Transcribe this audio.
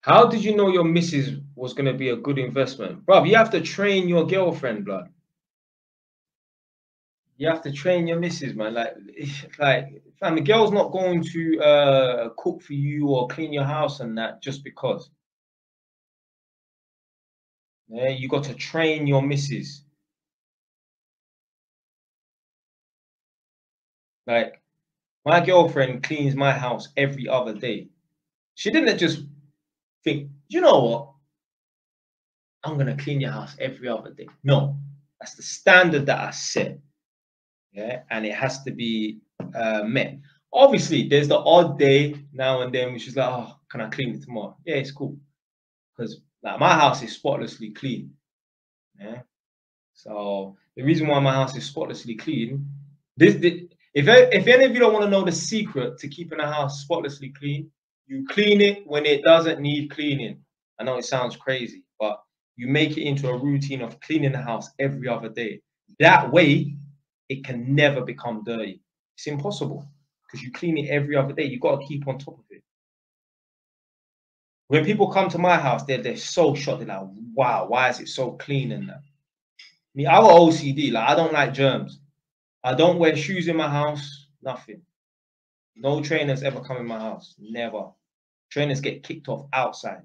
How did you know your missus was gonna be a good investment, bro? You have to train your girlfriend, blood. You have to train your missus, man. Like, like, fam, the girl's not going to uh cook for you or clean your house and that just because. Yeah, you got to train your missus. Like, my girlfriend cleans my house every other day. She didn't just think, you know what? I'm gonna clean your house every other day. No, that's the standard that I set. Yeah, and it has to be uh, met. Obviously, there's the odd day now and then which is like, oh, can I clean it tomorrow? Yeah, it's cool. Because like my house is spotlessly clean. Yeah. So the reason why my house is spotlessly clean, this, this if if any of you don't want to know the secret to keeping a house spotlessly clean, you clean it when it doesn't need cleaning. I know it sounds crazy, but you make it into a routine of cleaning the house every other day. That way, it can never become dirty. It's impossible because you clean it every other day. You got to keep on top of it. When people come to my house, they're, they're so shocked. They're like, wow, why is it so clean and that? Me, I got OCD. Like, I don't like germs. I don't wear shoes in my house. Nothing. No trainers ever come in my house. Never. Trainers get kicked off outside.